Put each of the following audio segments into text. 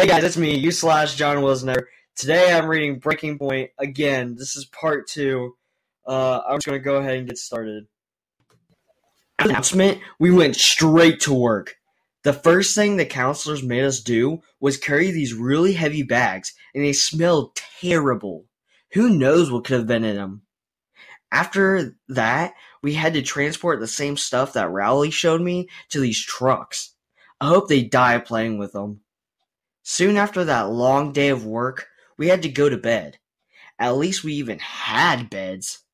Hey guys, it's me, you slash Johnwasnever. Today I'm reading Breaking Point again. This is part two. Uh, I'm just gonna go ahead and get started. Announcement: We went straight to work. The first thing the counselors made us do was carry these really heavy bags, and they smelled terrible. Who knows what could have been in them? After that, we had to transport the same stuff that Rowley showed me to these trucks. I hope they die playing with them. Soon after that long day of work, we had to go to bed. At least we even had beds.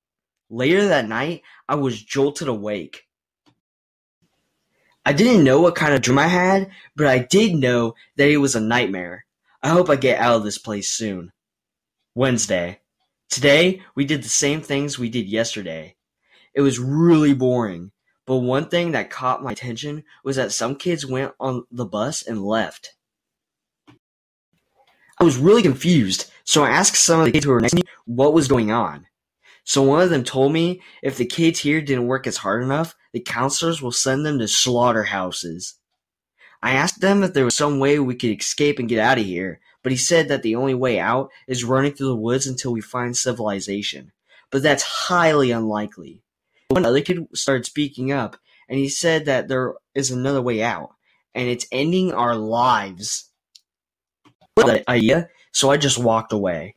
Later that night, I was jolted awake. I didn't know what kind of dream I had, but I did know that it was a nightmare. I hope I get out of this place soon. Wednesday. Today, we did the same things we did yesterday. It was really boring, but one thing that caught my attention was that some kids went on the bus and left. I was really confused, so I asked some of the kids who were next to me what was going on. So one of them told me if the kids here didn't work as hard enough, the counselors will send them to slaughterhouses. I asked them if there was some way we could escape and get out of here, but he said that the only way out is running through the woods until we find civilization. But that's highly unlikely. One other kid started speaking up, and he said that there is another way out, and it's ending our lives the idea, so I just walked away.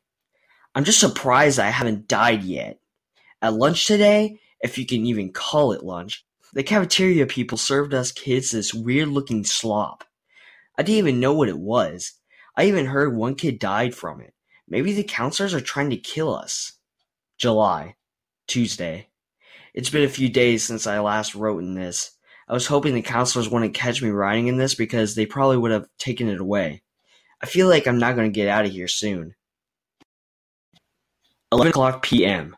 I'm just surprised I haven't died yet. At lunch today, if you can even call it lunch, the cafeteria people served us kids this weird looking slop. I didn't even know what it was. I even heard one kid died from it. Maybe the counselors are trying to kill us. July. Tuesday. It's been a few days since I last wrote in this. I was hoping the counselors wouldn't catch me writing in this because they probably would have taken it away. I feel like I'm not going to get out of here soon. 11 o'clock p.m.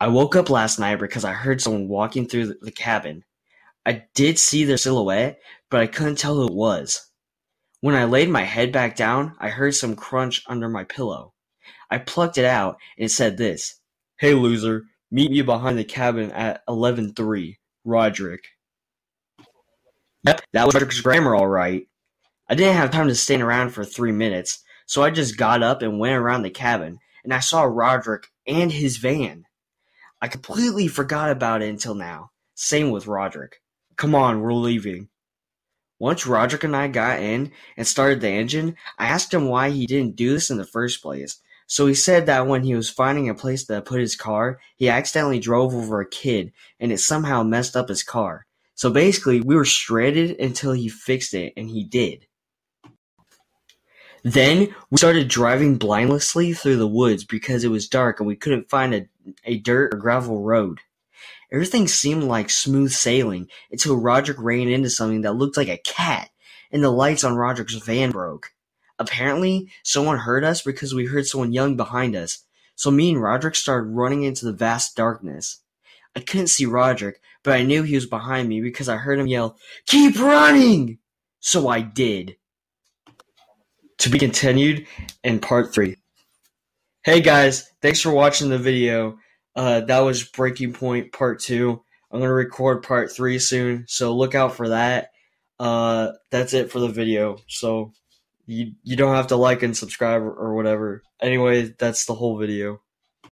I woke up last night because I heard someone walking through the cabin. I did see their silhouette, but I couldn't tell who it was. When I laid my head back down, I heard some crunch under my pillow. I plucked it out and it said this Hey loser, meet me behind the cabin at 11.3. Roderick. Yep, that was Roderick's grammar all right. I didn't have time to stand around for three minutes, so I just got up and went around the cabin, and I saw Roderick and his van. I completely forgot about it until now. Same with Roderick. Come on, we're leaving. Once Roderick and I got in and started the engine, I asked him why he didn't do this in the first place. So he said that when he was finding a place to put his car, he accidentally drove over a kid and it somehow messed up his car. So basically, we were stranded until he fixed it, and he did. Then we started driving blindlessly through the woods because it was dark and we couldn't find a, a dirt or gravel road. Everything seemed like smooth sailing until Roderick ran into something that looked like a cat and the lights on Roderick's van broke. Apparently, someone heard us because we heard someone yelling behind us, so me and Roderick started running into the vast darkness. I couldn't see Roderick, but I knew he was behind me because I heard him yell, Keep running! So I did. To be continued in part three. Hey guys, thanks for watching the video. Uh, that was Breaking Point part two. I'm gonna record part three soon, so look out for that. Uh, that's it for the video. So you you don't have to like and subscribe or whatever. Anyway, that's the whole video.